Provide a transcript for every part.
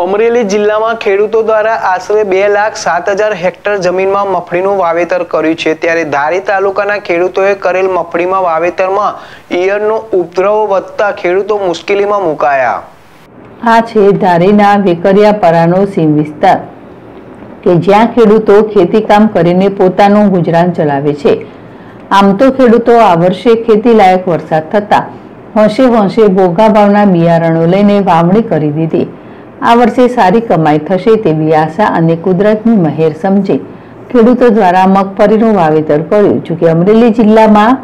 અમરેલી જિલ્લામાં ખેડૂતો દ્વારા આશરે બે લાખ સાત હજાર હેક્ટર જમીનમાં મફળીનું વાવેતર કર્યું છે. ત્યારે ધારી તાલુકાના ખેડૂતોએ કરેલ મફળીમાં વાવેતરમાં ઈયળનો ઉપદ્રવ વધતા ખેડૂતો મુશ્કેલીમાં મુકાયા. આ છે ધારીના વેકરિયાપરાનો સીમ વિસ્તાર, કે જ્યાં ખેડૂતો ખેતીકામ કરીને પોતાનું ગુજરાન ચલાવે છે. આમ તો ખેડૂતો આ વર્ષે ખેતીલાયક વરસાદ થતા હોંશે હોંશે ભોગા ભાવના બિયારણો લઈને વાવણી કરી દીધી. આ વર્ષે સારી કમાઈ થશે તેવી આશા અને કુદરતની મહેર સમજી. ખેડૂતો દ્વારા મગફળીનું વાવેતર કર્યું, જોકે અમરેલી જિલ્લામાં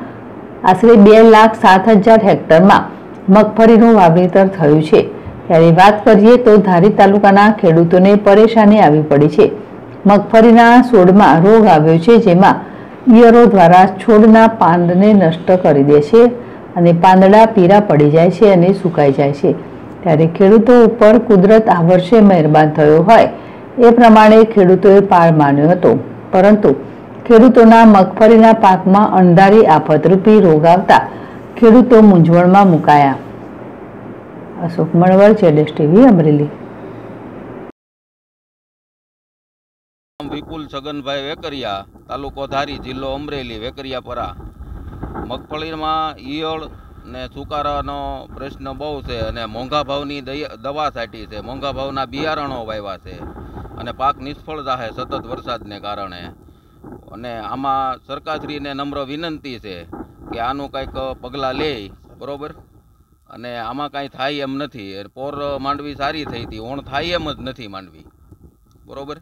આશરે બે લાખ સાત હજાર હેક્ટરમાં મગફળીનું વાવેતર થયું છે. ત્યારે વાત કરીએ તો ધારી તાલુકાના ખેડૂતોને પરેશાની આવી પડી છે. મગફળીના છોડમાં રોગ આવ્યો છે, જેમાં ઈયરો દ્વારા છોડના પાંદને નષ્ટ કરી દે છે અને પાંદડા પીરા પડી જાય છે અને સુકાઈ જાય છે. ત્યારે ખેડૂતો ઉપર કુદરત આ વર્ષે મહેરબાન થયો હોય એ પ્રમાણે ખેડૂતોએ પાર માન્યો હતો. પરંતુ ખેડૂતોના મગફળીના પાકમાં અણધારી આફતરૂપી રોગ આવતા ખેડૂતો મૂંઝવણમાં મુકાયા. અશોક મળવર જેડેશ ટીવી, અમરેલી. વિપુલ છગનભાઈ વેકરિયા, તાલુકો ધારી, જિલ્લો અમરેલી, વેકરિયાપરા. મગફળીમાં ઈયળ ને સુકારાનો પ્રશ્ન બહુ છે અને મોંઘા ભાવની દવા સાટી છે. મોંઘા ભાવના બિયારણો વાવ્યા છે. અને પાક નિષ્ફળ જાહે સતત વરસાદને કારણે. અને આમાં સરકારશ્રીને નમ્ર વિનંતી છે કે આનું કંઈક પગલાં લે, બરાબર? અને આમાં કાંઈ થાય એમ નથી. પોર માંડવી સારી થઈ હતી. ઓણ થાય એમ જ નથી માંડવી. બરોબર?